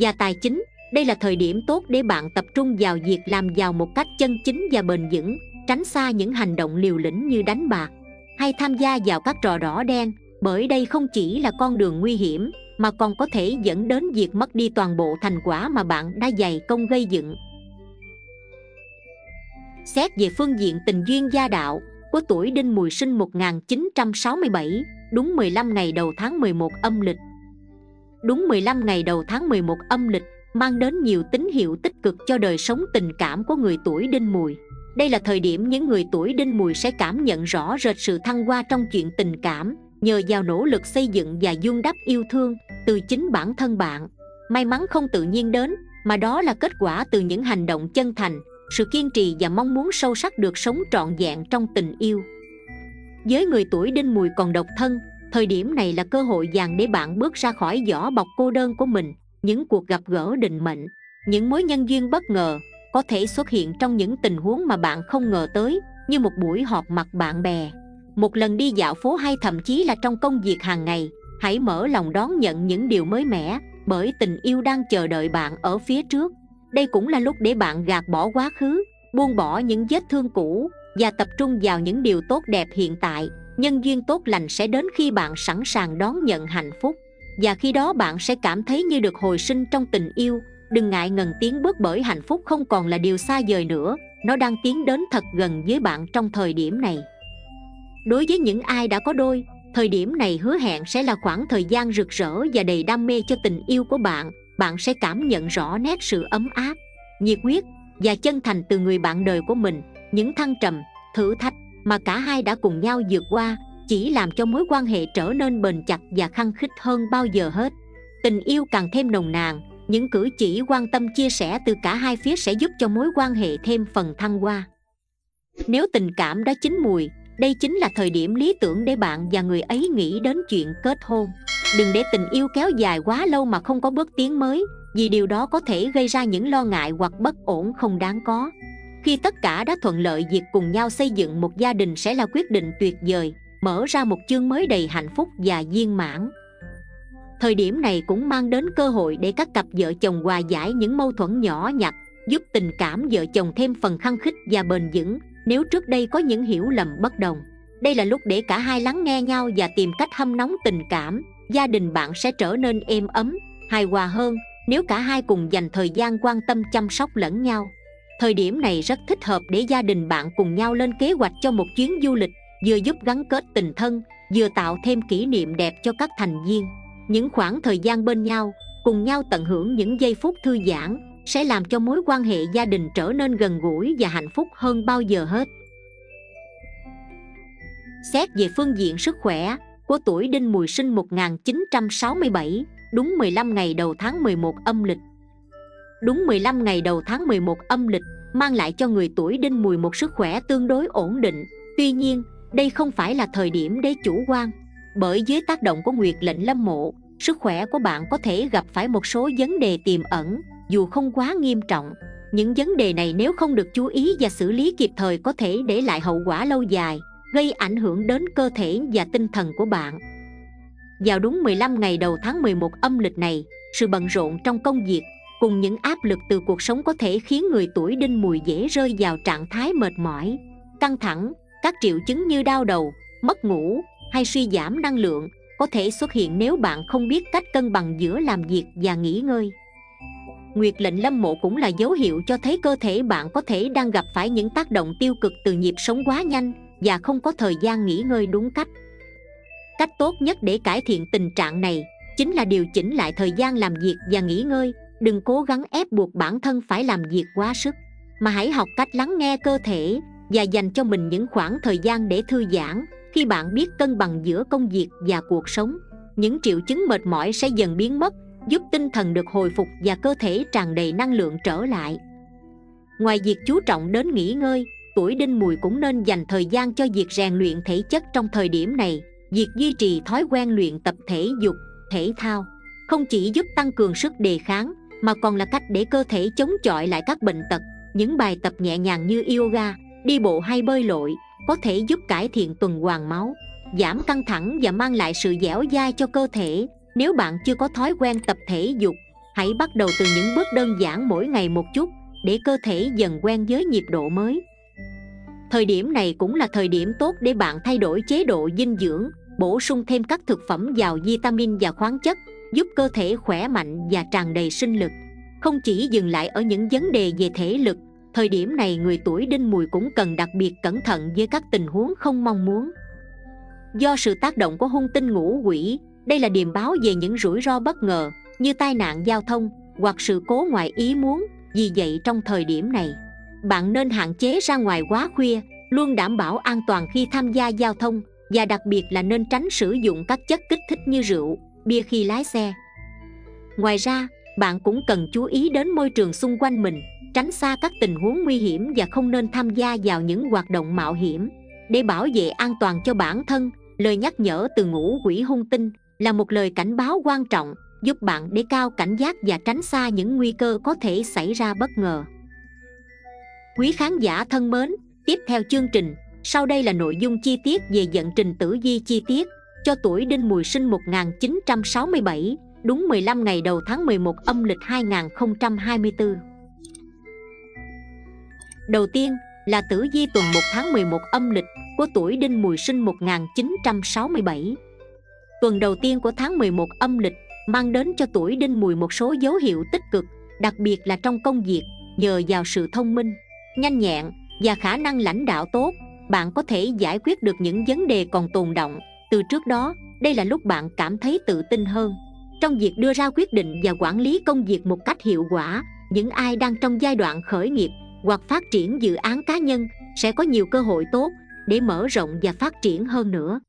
và tài chính đây là thời điểm tốt để bạn tập trung vào việc làm giàu một cách chân chính và bền vững, tránh xa những hành động liều lĩnh như đánh bạc, hay tham gia vào các trò đỏ đen, bởi đây không chỉ là con đường nguy hiểm, mà còn có thể dẫn đến việc mất đi toàn bộ thành quả mà bạn đã dày công gây dựng. Xét về phương diện tình duyên gia đạo của tuổi Đinh Mùi sinh 1967 đúng 15 ngày đầu tháng 11 âm lịch. Đúng 15 ngày đầu tháng 11 âm lịch mang đến nhiều tín hiệu tích cực cho đời sống tình cảm của người tuổi đinh mùi. Đây là thời điểm những người tuổi đinh mùi sẽ cảm nhận rõ rệt sự thăng hoa trong chuyện tình cảm, nhờ vào nỗ lực xây dựng và dung đắp yêu thương từ chính bản thân bạn. May mắn không tự nhiên đến, mà đó là kết quả từ những hành động chân thành, sự kiên trì và mong muốn sâu sắc được sống trọn vẹn trong tình yêu. Với người tuổi đinh mùi còn độc thân, thời điểm này là cơ hội vàng để bạn bước ra khỏi vỏ bọc cô đơn của mình những cuộc gặp gỡ định mệnh, những mối nhân duyên bất ngờ có thể xuất hiện trong những tình huống mà bạn không ngờ tới, như một buổi họp mặt bạn bè. Một lần đi dạo phố hay thậm chí là trong công việc hàng ngày, hãy mở lòng đón nhận những điều mới mẻ bởi tình yêu đang chờ đợi bạn ở phía trước. Đây cũng là lúc để bạn gạt bỏ quá khứ, buông bỏ những vết thương cũ và tập trung vào những điều tốt đẹp hiện tại. Nhân duyên tốt lành sẽ đến khi bạn sẵn sàng đón nhận hạnh phúc và khi đó bạn sẽ cảm thấy như được hồi sinh trong tình yêu. Đừng ngại ngần tiến bước bởi hạnh phúc không còn là điều xa vời nữa. Nó đang tiến đến thật gần với bạn trong thời điểm này. Đối với những ai đã có đôi, thời điểm này hứa hẹn sẽ là khoảng thời gian rực rỡ và đầy đam mê cho tình yêu của bạn. Bạn sẽ cảm nhận rõ nét sự ấm áp, nhiệt huyết và chân thành từ người bạn đời của mình. Những thăng trầm, thử thách mà cả hai đã cùng nhau vượt qua chỉ làm cho mối quan hệ trở nên bền chặt và khăng khít hơn bao giờ hết. Tình yêu càng thêm nồng nàn, những cử chỉ quan tâm chia sẻ từ cả hai phía sẽ giúp cho mối quan hệ thêm phần thăng hoa. Nếu tình cảm đã chín mùi, đây chính là thời điểm lý tưởng để bạn và người ấy nghĩ đến chuyện kết hôn. Đừng để tình yêu kéo dài quá lâu mà không có bước tiến mới, vì điều đó có thể gây ra những lo ngại hoặc bất ổn không đáng có. Khi tất cả đã thuận lợi việc cùng nhau xây dựng một gia đình sẽ là quyết định tuyệt vời mở ra một chương mới đầy hạnh phúc và viên mãn. Thời điểm này cũng mang đến cơ hội để các cặp vợ chồng hòa giải những mâu thuẫn nhỏ nhặt, giúp tình cảm vợ chồng thêm phần khăng khít và bền vững, nếu trước đây có những hiểu lầm bất đồng. Đây là lúc để cả hai lắng nghe nhau và tìm cách hâm nóng tình cảm, gia đình bạn sẽ trở nên êm ấm, hài hòa hơn nếu cả hai cùng dành thời gian quan tâm chăm sóc lẫn nhau. Thời điểm này rất thích hợp để gia đình bạn cùng nhau lên kế hoạch cho một chuyến du lịch vừa giúp gắn kết tình thân, vừa tạo thêm kỷ niệm đẹp cho các thành viên. Những khoảng thời gian bên nhau, cùng nhau tận hưởng những giây phút thư giãn, sẽ làm cho mối quan hệ gia đình trở nên gần gũi và hạnh phúc hơn bao giờ hết. Xét về phương diện sức khỏe, của tuổi Đinh Mùi sinh 1967 đúng 15 ngày đầu tháng 11 âm lịch. Đúng 15 ngày đầu tháng 11 âm lịch, mang lại cho người tuổi đinh mùi một sức khỏe tương đối ổn định. Tuy nhiên đây không phải là thời điểm để chủ quan, bởi dưới tác động của nguyệt lệnh lâm mộ, sức khỏe của bạn có thể gặp phải một số vấn đề tiềm ẩn, dù không quá nghiêm trọng. Những vấn đề này nếu không được chú ý và xử lý kịp thời có thể để lại hậu quả lâu dài, gây ảnh hưởng đến cơ thể và tinh thần của bạn. Vào đúng 15 ngày đầu tháng 11 âm lịch này, sự bận rộn trong công việc cùng những áp lực từ cuộc sống có thể khiến người tuổi đinh mùi dễ rơi vào trạng thái mệt mỏi, căng thẳng các triệu chứng như đau đầu, mất ngủ hay suy giảm năng lượng có thể xuất hiện nếu bạn không biết cách cân bằng giữa làm việc và nghỉ ngơi. Nguyệt lệnh lâm mộ cũng là dấu hiệu cho thấy cơ thể bạn có thể đang gặp phải những tác động tiêu cực từ nhịp sống quá nhanh và không có thời gian nghỉ ngơi đúng cách. Cách tốt nhất để cải thiện tình trạng này chính là điều chỉnh lại thời gian làm việc và nghỉ ngơi. Đừng cố gắng ép buộc bản thân phải làm việc quá sức, mà hãy học cách lắng nghe cơ thể và dành cho mình những khoảng thời gian để thư giãn. Khi bạn biết cân bằng giữa công việc và cuộc sống, những triệu chứng mệt mỏi sẽ dần biến mất, giúp tinh thần được hồi phục và cơ thể tràn đầy năng lượng trở lại. Ngoài việc chú trọng đến nghỉ ngơi, tuổi đinh mùi cũng nên dành thời gian cho việc rèn luyện thể chất trong thời điểm này. Việc duy trì thói quen luyện tập thể dục, thể thao không chỉ giúp tăng cường sức đề kháng, mà còn là cách để cơ thể chống chọi lại các bệnh tật. Những bài tập nhẹ nhàng như yoga đi bộ hay bơi lội, có thể giúp cải thiện tuần hoàn máu, giảm căng thẳng và mang lại sự dẻo dai cho cơ thể. Nếu bạn chưa có thói quen tập thể dục, hãy bắt đầu từ những bước đơn giản mỗi ngày một chút để cơ thể dần quen với nhịp độ mới. Thời điểm này cũng là thời điểm tốt để bạn thay đổi chế độ dinh dưỡng, bổ sung thêm các thực phẩm giàu vitamin và khoáng chất, giúp cơ thể khỏe mạnh và tràn đầy sinh lực. Không chỉ dừng lại ở những vấn đề về thể lực thời điểm này người tuổi đinh mùi cũng cần đặc biệt cẩn thận với các tình huống không mong muốn. Do sự tác động của hung tinh ngũ quỷ, đây là điềm báo về những rủi ro bất ngờ, như tai nạn giao thông, hoặc sự cố ngoài ý muốn. Vì vậy trong thời điểm này, bạn nên hạn chế ra ngoài quá khuya, luôn đảm bảo an toàn khi tham gia giao thông, và đặc biệt là nên tránh sử dụng các chất kích thích như rượu, bia khi lái xe. Ngoài ra, bạn cũng cần chú ý đến môi trường xung quanh mình tránh xa các tình huống nguy hiểm và không nên tham gia vào những hoạt động mạo hiểm. Để bảo vệ an toàn cho bản thân, lời nhắc nhở từ ngũ quỷ hung tinh là một lời cảnh báo quan trọng, giúp bạn để cao cảnh giác và tránh xa những nguy cơ có thể xảy ra bất ngờ. Quý khán giả thân mến, tiếp theo chương trình, sau đây là nội dung chi tiết về vận trình tử vi chi tiết. Cho tuổi đinh mùi sinh 1967 đúng 15 ngày đầu tháng 11 âm lịch 2024 Đầu tiên là tử di tuần 1 tháng 11 âm lịch của tuổi đinh mùi sinh 1967 Tuần đầu tiên của tháng 11 âm lịch mang đến cho tuổi đinh mùi một số dấu hiệu tích cực, đặc biệt là trong công việc, nhờ vào sự thông minh, nhanh nhẹn và khả năng lãnh đạo tốt, bạn có thể giải quyết được những vấn đề còn tồn động từ trước đó, đây là lúc bạn cảm thấy tự tin hơn. Trong việc đưa ra quyết định và quản lý công việc một cách hiệu quả, những ai đang trong giai đoạn khởi nghiệp hoặc phát triển dự án cá nhân sẽ có nhiều cơ hội tốt để mở rộng và phát triển hơn nữa.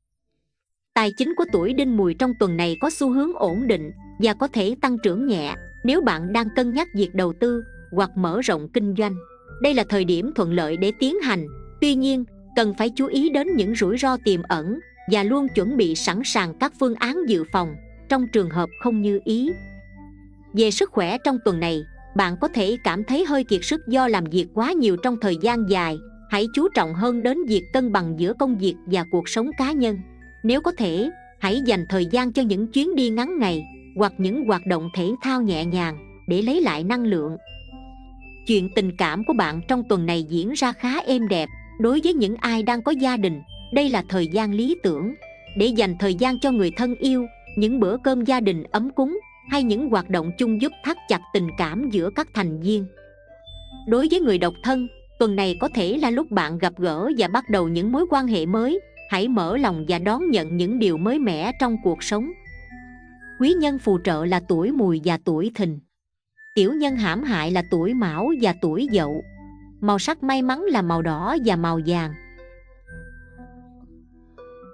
Tài chính của tuổi đinh mùi trong tuần này có xu hướng ổn định và có thể tăng trưởng nhẹ nếu bạn đang cân nhắc việc đầu tư hoặc mở rộng kinh doanh. Đây là thời điểm thuận lợi để tiến hành, tuy nhiên, cần phải chú ý đến những rủi ro tiềm ẩn và luôn chuẩn bị sẵn sàng các phương án dự phòng trong trường hợp không như ý. Về sức khỏe trong tuần này bạn có thể cảm thấy hơi kiệt sức do làm việc quá nhiều trong thời gian dài. Hãy chú trọng hơn đến việc cân bằng giữa công việc và cuộc sống cá nhân. Nếu có thể, hãy dành thời gian cho những chuyến đi ngắn ngày hoặc những hoạt động thể thao nhẹ nhàng để lấy lại năng lượng. Chuyện tình cảm của bạn trong tuần này diễn ra khá êm đẹp. Đối với những ai đang có gia đình, đây là thời gian lý tưởng. Để dành thời gian cho người thân yêu, những bữa cơm gia đình ấm cúng hay những hoạt động chung giúp thắt chặt tình cảm giữa các thành viên. Đối với người độc thân, tuần này có thể là lúc bạn gặp gỡ và bắt đầu những mối quan hệ mới. Hãy mở lòng và đón nhận những điều mới mẻ trong cuộc sống. Quý nhân phù trợ là tuổi mùi và tuổi thìn. Tiểu nhân hãm hại là tuổi mão và tuổi dậu. Màu sắc may mắn là màu đỏ và màu vàng.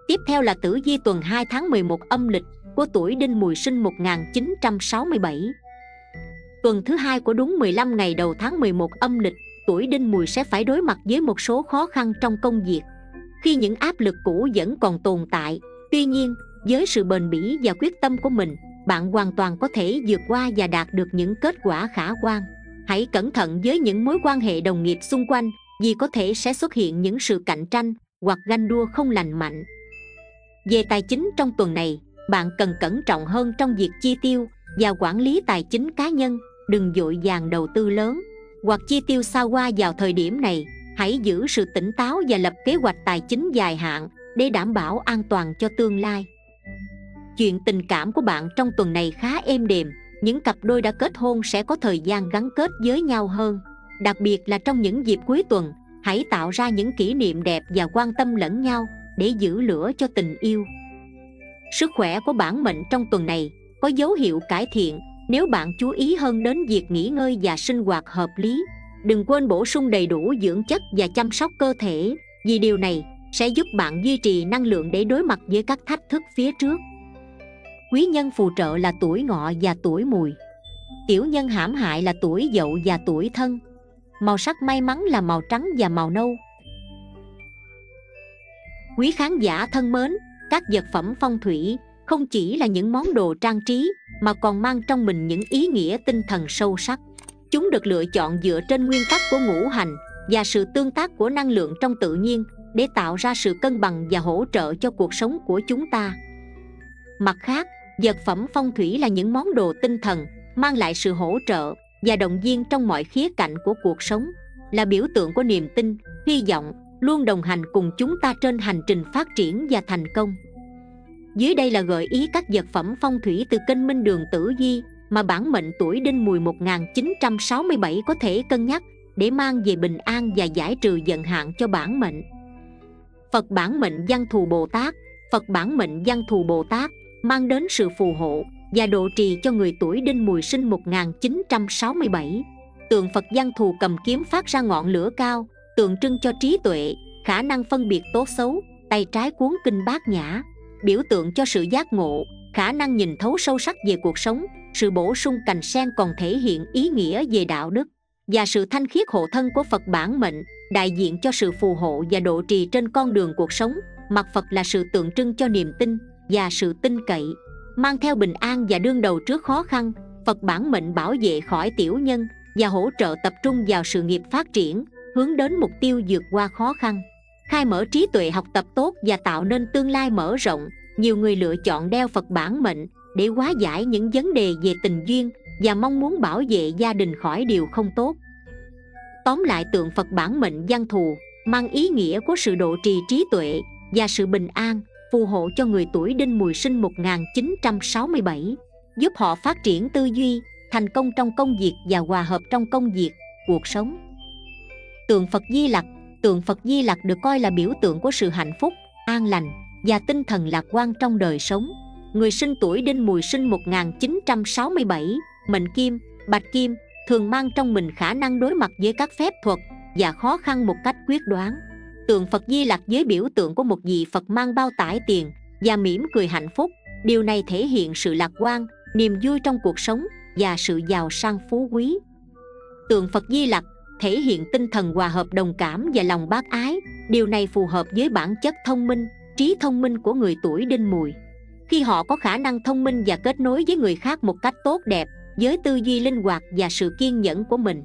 Tiếp theo là tử vi tuần 2 tháng 11 âm lịch của tuổi Đinh Mùi sinh 1967 Tuần thứ hai của đúng 15 ngày đầu tháng 11 âm lịch Tuổi Đinh Mùi sẽ phải đối mặt với một số khó khăn trong công việc. Khi những áp lực cũ vẫn còn tồn tại Tuy nhiên, với sự bền bỉ và quyết tâm của mình bạn hoàn toàn có thể vượt qua và đạt được những kết quả khả quan. Hãy cẩn thận với những mối quan hệ đồng nghiệp xung quanh vì có thể sẽ xuất hiện những sự cạnh tranh hoặc ganh đua không lành mạnh. Về tài chính trong tuần này bạn cần cẩn trọng hơn trong việc chi tiêu và quản lý tài chính cá nhân. Đừng dội vàng đầu tư lớn hoặc chi tiêu xa qua vào thời điểm này. Hãy giữ sự tỉnh táo và lập kế hoạch tài chính dài hạn để đảm bảo an toàn cho tương lai. Chuyện tình cảm của bạn trong tuần này khá êm đềm. Những cặp đôi đã kết hôn sẽ có thời gian gắn kết với nhau hơn. Đặc biệt là trong những dịp cuối tuần, hãy tạo ra những kỷ niệm đẹp và quan tâm lẫn nhau để giữ lửa cho tình yêu sức khỏe của bản mệnh trong tuần này có dấu hiệu cải thiện, nếu bạn chú ý hơn đến việc nghỉ ngơi và sinh hoạt hợp lý. Đừng quên bổ sung đầy đủ dưỡng chất và chăm sóc cơ thể, vì điều này sẽ giúp bạn duy trì năng lượng để đối mặt với các thách thức phía trước. Quý nhân phù trợ là tuổi ngọ và tuổi mùi. Tiểu nhân hãm hại là tuổi dậu và tuổi thân. Màu sắc may mắn là màu trắng và màu nâu. Quý khán giả thân mến các vật phẩm phong thủy không chỉ là những món đồ trang trí, mà còn mang trong mình những ý nghĩa tinh thần sâu sắc. Chúng được lựa chọn dựa trên nguyên tắc của ngũ hành và sự tương tác của năng lượng trong tự nhiên để tạo ra sự cân bằng và hỗ trợ cho cuộc sống của chúng ta. Mặt khác, vật phẩm phong thủy là những món đồ tinh thần, mang lại sự hỗ trợ và động viên trong mọi khía cạnh của cuộc sống, là biểu tượng của niềm tin, hy vọng luôn đồng hành cùng chúng ta trên hành trình phát triển và thành công dưới đây là gợi ý các vật phẩm phong thủy từ kênh Minh Đường Tử Di mà bản mệnh tuổi Đinh Mùi 1967 có thể cân nhắc để mang về bình an và giải trừ vận hạn cho bản mệnh. Phật bản mệnh Văn Thù Bồ Tát Phật bản mệnh Văn Thù Bồ Tát mang đến sự phù hộ và độ trì cho người tuổi Đinh Mùi sinh 1967. Tượng Phật Văn Thù cầm kiếm phát ra ngọn lửa cao, tượng trưng cho trí tuệ, khả năng phân biệt tốt xấu, tay trái cuốn kinh bát nhã, biểu tượng cho sự giác ngộ, khả năng nhìn thấu sâu sắc về cuộc sống, sự bổ sung cành sen còn thể hiện ý nghĩa về đạo đức và sự thanh khiết hộ thân của Phật bản mệnh, đại diện cho sự phù hộ và độ trì trên con đường cuộc sống. Mặt Phật là sự tượng trưng cho niềm tin và sự tin cậy, mang theo bình an và đương đầu trước khó khăn. Phật bản mệnh bảo vệ khỏi tiểu nhân và hỗ trợ tập trung vào sự nghiệp phát triển, hướng đến mục tiêu vượt qua khó khăn. Khai mở trí tuệ học tập tốt và tạo nên tương lai mở rộng, nhiều người lựa chọn đeo phật bản mệnh để hóa giải những vấn đề về tình duyên và mong muốn bảo vệ gia đình khỏi điều không tốt. Tóm lại tượng phật bản mệnh văn thù, mang ý nghĩa của sự độ trì trí tuệ và sự bình an, phù hộ cho người tuổi đinh mùi sinh 1967 giúp họ phát triển tư duy, thành công trong công việc và hòa hợp trong công việc, cuộc sống tượng phật di lặc. Tượng phật di lặc được coi là biểu tượng của sự hạnh phúc, an lành và tinh thần lạc quan trong đời sống. Người sinh tuổi đinh mùi sinh 1967 mệnh kim, bạch kim, thường mang trong mình khả năng đối mặt với các phép thuật và khó khăn một cách quyết đoán. Tượng phật di lặc với biểu tượng của một vị phật mang bao tải tiền và mỉm cười hạnh phúc, điều này thể hiện sự lạc quan, niềm vui trong cuộc sống và sự giàu sang phú quý. Tượng phật di lặc thể hiện tinh thần hòa hợp đồng cảm và lòng bác ái. Điều này phù hợp với bản chất thông minh, trí thông minh của người tuổi đinh mùi. Khi họ có khả năng thông minh và kết nối với người khác một cách tốt đẹp, với tư duy linh hoạt và sự kiên nhẫn của mình,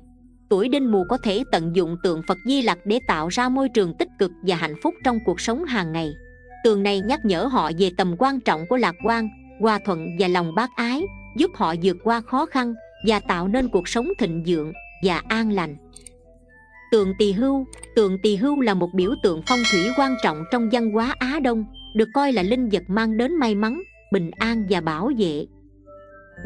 tuổi đinh mùi có thể tận dụng tượng phật di lặc để tạo ra môi trường tích cực và hạnh phúc trong cuộc sống hàng ngày. Tường này nhắc nhở họ về tầm quan trọng của lạc quan, hòa thuận và lòng bác ái, giúp họ vượt qua khó khăn và tạo nên cuộc sống thịnh vượng và an lành tượng tỳ hưu. Tượng tỳ hưu là một biểu tượng phong thủy quan trọng trong văn hóa á đông, được coi là linh vật mang đến may mắn, bình an và bảo vệ.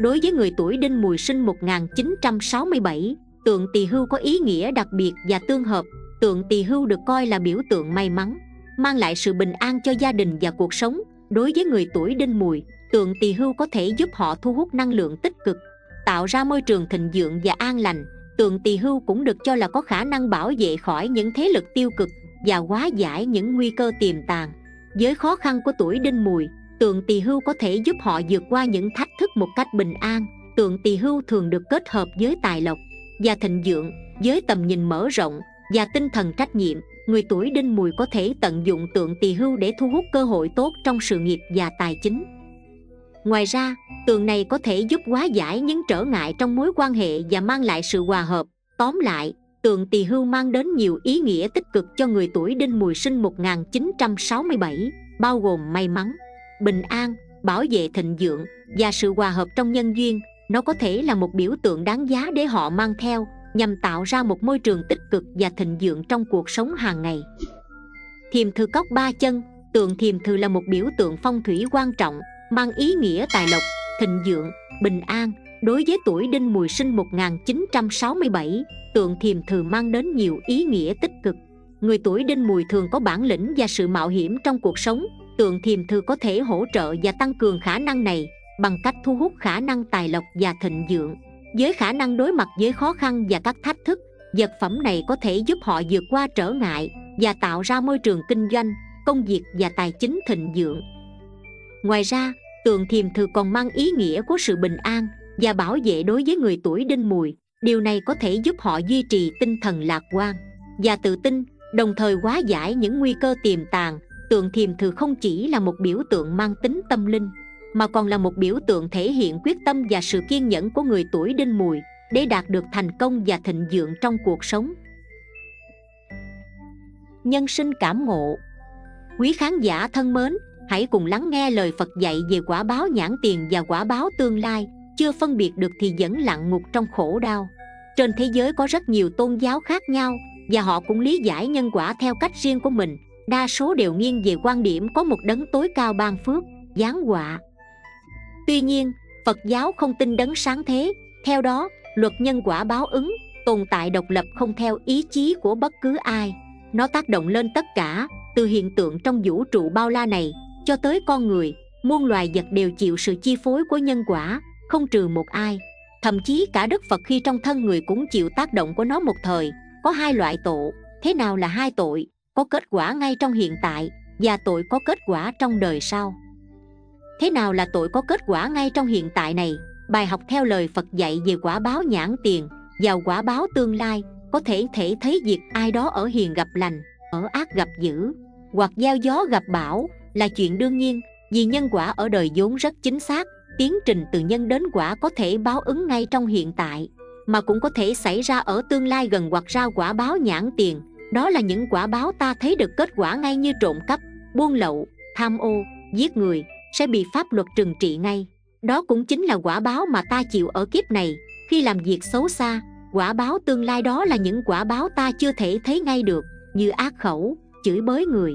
Đối với người tuổi đinh mùi sinh 1967 tượng tỳ hưu có ý nghĩa đặc biệt và tương hợp. Tượng tỳ hưu được coi là biểu tượng may mắn, mang lại sự bình an cho gia đình và cuộc sống. Đối với người tuổi đinh mùi tượng tỳ hưu có thể giúp họ thu hút năng lượng tích cực, tạo ra môi trường thịnh vượng và an lành tượng tỳ hưu cũng được cho là có khả năng bảo vệ khỏi những thế lực tiêu cực và hóa giải những nguy cơ tiềm tàng. Với khó khăn của tuổi đinh mùi tượng tỳ hưu có thể giúp họ vượt qua những thách thức một cách bình an. Tượng tỳ hưu thường được kết hợp với tài lộc và thịnh vượng với tầm nhìn mở rộng và tinh thần trách nhiệm. Người tuổi đinh mùi có thể tận dụng tượng tỳ hưu để thu hút cơ hội tốt trong sự nghiệp và tài chính ngoài ra, tường này có thể giúp hóa giải những trở ngại trong mối quan hệ và mang lại sự hòa hợp. Tóm lại tượng tỳ hưu mang đến nhiều ý nghĩa tích cực cho người tuổi đinh mùi sinh 1967 bao gồm may mắn, bình an, bảo vệ thịnh vượng và sự hòa hợp trong nhân duyên. Nó có thể là một biểu tượng đáng giá để họ mang theo, nhằm tạo ra một môi trường tích cực và thịnh vượng trong cuộc sống hàng ngày. Thiềm thư cốc ba chân tượng thiềm thư là một biểu tượng phong thủy quan trọng mang ý nghĩa tài lộc, thịnh vượng, bình an đối với tuổi đinh mùi sinh 1967 tượng thiềm thường mang đến nhiều ý nghĩa tích cực. Người tuổi đinh mùi thường có bản lĩnh và sự mạo hiểm trong cuộc sống, tượng thiềm thư có thể hỗ trợ và tăng cường khả năng này bằng cách thu hút khả năng tài lộc và thịnh vượng. Với khả năng đối mặt với khó khăn và các thách thức, vật phẩm này có thể giúp họ vượt qua trở ngại và tạo ra môi trường kinh doanh, công việc và tài chính thịnh vượng ngoài ra tượng thiềm thư còn mang ý nghĩa của sự bình an và bảo vệ đối với người tuổi đinh mùi. Điều này có thể giúp họ duy trì tinh thần lạc quan và tự tin, đồng thời hóa giải những nguy cơ tiềm tàng. Tượng thiềm thư không chỉ là một biểu tượng mang tính tâm linh, mà còn là một biểu tượng thể hiện quyết tâm và sự kiên nhẫn của người tuổi đinh mùi để đạt được thành công và thịnh vượng trong cuộc sống. Nhân sinh cảm ngộ. Quý khán giả thân mến hãy cùng lắng nghe lời phật dạy về quả báo nhãn tiền và quả báo tương lai. Chưa phân biệt được thì vẫn lặng ngục trong khổ đau. Trên thế giới có rất nhiều tôn giáo khác nhau, và họ cũng lý giải nhân quả theo cách riêng của mình. Đa số đều nghiêng về quan điểm có một đấng tối cao ban phước, giáng họa. Tuy nhiên, phật giáo không tin đấng sáng thế. Theo đó, luật nhân quả báo ứng, tồn tại độc lập không theo ý chí của bất cứ ai. Nó tác động lên tất cả, từ hiện tượng trong vũ trụ bao la này cho tới con người, muôn loài vật đều chịu sự chi phối của nhân quả, không trừ một ai. Thậm chí cả đức phật khi trong thân người cũng chịu tác động của nó một thời, có hai loại tội, thế nào là hai tội, có kết quả ngay trong hiện tại, và tội có kết quả trong đời sau. Thế nào là tội có kết quả ngay trong hiện tại này? Bài học theo lời phật dạy về quả báo nhãn tiền và quả báo tương lai, có thể thể thấy việc ai đó ở hiền gặp lành, ở ác gặp dữ, hoặc gieo gió gặp bão là chuyện đương nhiên, vì nhân quả ở đời vốn rất chính xác, tiến trình từ nhân đến quả có thể báo ứng ngay trong hiện tại, mà cũng có thể xảy ra ở tương lai gần hoặc ra quả báo nhãn tiền. Đó là những quả báo ta thấy được kết quả ngay như trộm cắp, buôn lậu, tham ô, giết người, sẽ bị pháp luật trừng trị ngay. Đó cũng chính là quả báo mà ta chịu ở kiếp này. Khi làm việc xấu xa, quả báo tương lai đó là những quả báo ta chưa thể thấy ngay được, như ác khẩu, chửi bới người,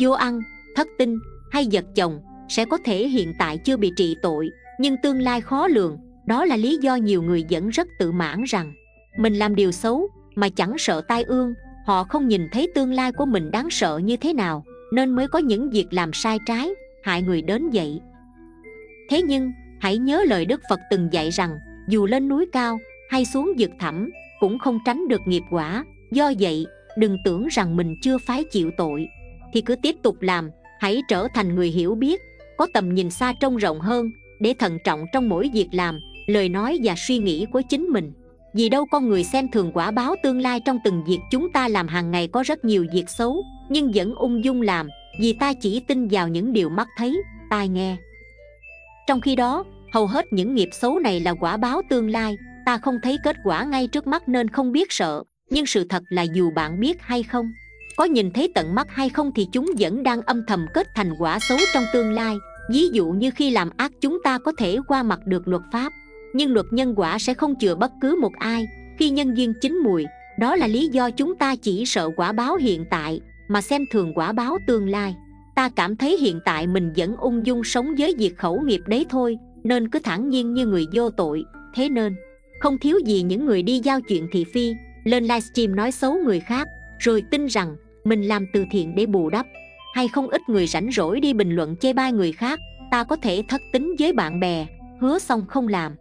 vô ăn thất tinh hay giật chồng sẽ có thể hiện tại chưa bị trị tội, nhưng tương lai khó lường. Đó là lý do nhiều người vẫn rất tự mãn rằng mình làm điều xấu mà chẳng sợ tai ương, họ không nhìn thấy tương lai của mình đáng sợ như thế nào, nên mới có những việc làm sai trái, hại người đến vậy. Thế nhưng, hãy nhớ lời đức phật từng dạy rằng, dù lên núi cao hay xuống vực thẳm cũng không tránh được nghiệp quả. Do vậy, đừng tưởng rằng mình chưa phái chịu tội, thì cứ tiếp tục làm hãy trở thành người hiểu biết, có tầm nhìn xa trông rộng hơn, để thận trọng trong mỗi việc làm, lời nói và suy nghĩ của chính mình. Vì đâu con người xem thường quả báo tương lai trong từng việc chúng ta làm hàng ngày có rất nhiều việc xấu, nhưng vẫn ung dung làm, vì ta chỉ tin vào những điều mắt thấy, tai nghe. Trong khi đó, hầu hết những nghiệp xấu này là quả báo tương lai, ta không thấy kết quả ngay trước mắt nên không biết sợ, nhưng sự thật là dù bạn biết hay không có nhìn thấy tận mắt hay không thì chúng vẫn đang âm thầm kết thành quả xấu trong tương lai. Ví dụ như khi làm ác chúng ta có thể qua mặt được luật pháp, nhưng luật nhân quả sẽ không chừa bất cứ một ai. Khi nhân duyên chín mùi, đó là lý do chúng ta chỉ sợ quả báo hiện tại, mà xem thường quả báo tương lai. Ta cảm thấy hiện tại mình vẫn ung dung sống với việc khẩu nghiệp đấy thôi, nên cứ thản nhiên như người vô tội. Thế nên, không thiếu gì những người đi giao chuyện thị phi. Lên livestream nói xấu người khác, rồi tin rằng mình làm từ thiện để bù đắp. Hay không ít người rảnh rỗi đi bình luận chê bai người khác, ta có thể thất tính với bạn bè, hứa xong không làm.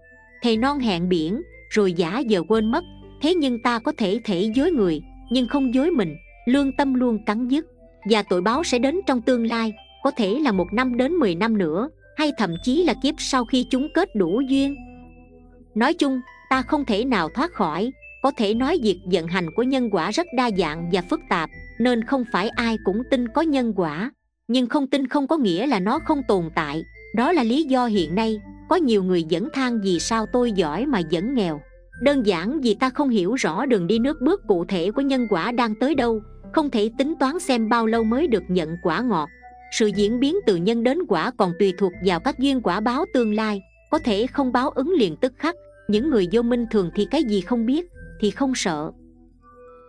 Thầy non hẹn biển, rồi giả giờ quên mất. Thế nhưng ta có thể thể dối người, nhưng không dối mình. Lương tâm luôn cắn dứt. Và tội báo sẽ đến trong tương lai, có thể là một năm đến 10 năm nữa, hay thậm chí là kiếp sau khi chúng kết đủ duyên. Nói chung, ta không thể nào thoát khỏi có thể nói việc vận hành của nhân quả rất đa dạng và phức tạp, nên không phải ai cũng tin có nhân quả. Nhưng không tin không có nghĩa là nó không tồn tại. Đó là lý do hiện nay, có nhiều người vẫn than vì sao tôi giỏi mà vẫn nghèo. Đơn giản vì ta không hiểu rõ đường đi nước bước cụ thể của nhân quả đang tới đâu, không thể tính toán xem bao lâu mới được nhận quả ngọt. Sự diễn biến từ nhân đến quả còn tùy thuộc vào các duyên quả báo tương lai, có thể không báo ứng liền tức khắc. Những người vô minh thường thì cái gì không biết? Thì không sợ.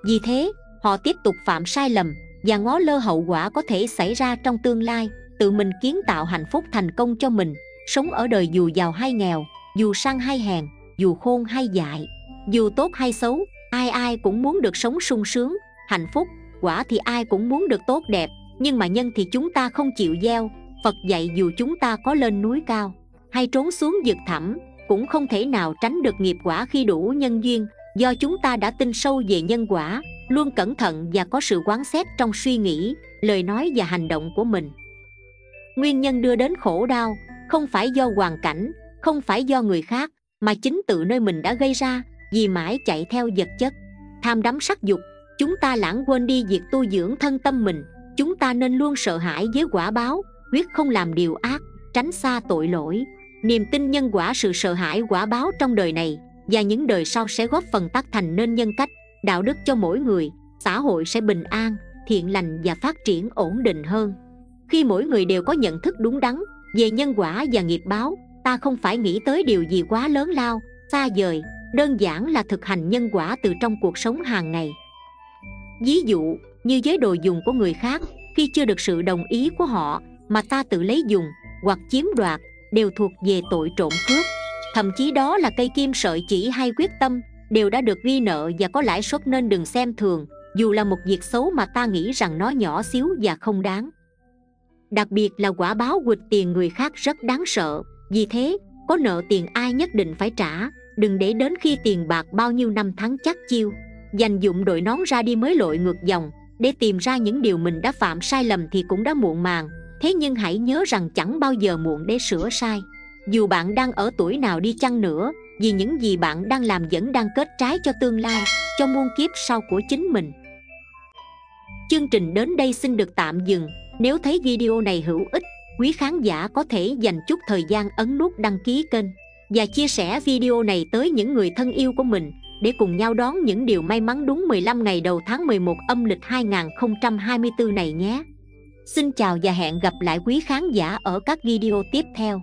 Vì thế, họ tiếp tục phạm sai lầm và ngó lơ hậu quả có thể xảy ra trong tương lai, tự mình kiến tạo hạnh phúc thành công cho mình, sống ở đời dù giàu hay nghèo, dù sang hay hèn, dù khôn hay dại, dù tốt hay xấu, ai ai cũng muốn được sống sung sướng, hạnh phúc, quả thì ai cũng muốn được tốt đẹp, nhưng mà nhân thì chúng ta không chịu gieo, phật dạy dù chúng ta có lên núi cao hay trốn xuống vực thẳm, cũng không thể nào tránh được nghiệp quả khi đủ nhân duyên do chúng ta đã tin sâu về nhân quả, luôn cẩn thận và có sự quán xét trong suy nghĩ, lời nói và hành động của mình. Nguyên nhân đưa đến khổ đau không phải do hoàn cảnh, không phải do người khác, mà chính tự nơi mình đã gây ra, vì mãi chạy theo vật chất. Tham đắm sắc dục, chúng ta lãng quên đi việc tu dưỡng thân tâm mình, chúng ta nên luôn sợ hãi với quả báo, quyết không làm điều ác, tránh xa tội lỗi. Niềm tin nhân quả sự sợ hãi quả báo trong đời này và những đời sau sẽ góp phần tác thành nên nhân cách, đạo đức cho mỗi người. Xã hội sẽ bình an, thiện lành và phát triển ổn định hơn. Khi mỗi người đều có nhận thức đúng đắn về nhân quả và nghiệp báo, ta không phải nghĩ tới điều gì quá lớn lao, xa vời. Đơn giản là thực hành nhân quả từ trong cuộc sống hàng ngày. Ví dụ, như với đồ dùng của người khác, khi chưa được sự đồng ý của họ mà ta tự lấy dùng hoặc chiếm đoạt, đều thuộc về tội trộm cướp thậm chí đó là cây kim sợi chỉ hay quyết tâm, đều đã được ghi nợ và có lãi suất nên đừng xem thường, dù là một việc xấu mà ta nghĩ rằng nó nhỏ xíu và không đáng. Đặc biệt là quả báo quỵt tiền người khác rất đáng sợ, vì thế, có nợ tiền ai nhất định phải trả, đừng để đến khi tiền bạc bao nhiêu năm tháng chắc chiêu. Dành dụng đội nón ra đi mới lội ngược dòng, để tìm ra những điều mình đã phạm sai lầm thì cũng đã muộn màng, thế nhưng hãy nhớ rằng chẳng bao giờ muộn để sửa sai dù bạn đang ở tuổi nào đi chăng nữa, vì những gì bạn đang làm vẫn đang kết trái cho tương lai, cho muôn kiếp sau của chính mình chương trình đến đây xin được tạm dừng nếu thấy video này hữu ích, quý khán giả có thể dành chút thời gian ấn nút đăng ký kênh và chia sẻ video này tới những người thân yêu của mình để cùng nhau đón những điều may mắn đúng 15 ngày đầu tháng 11 âm lịch 2024 này nhé. Xin chào và hẹn gặp lại quý khán giả ở các video tiếp theo.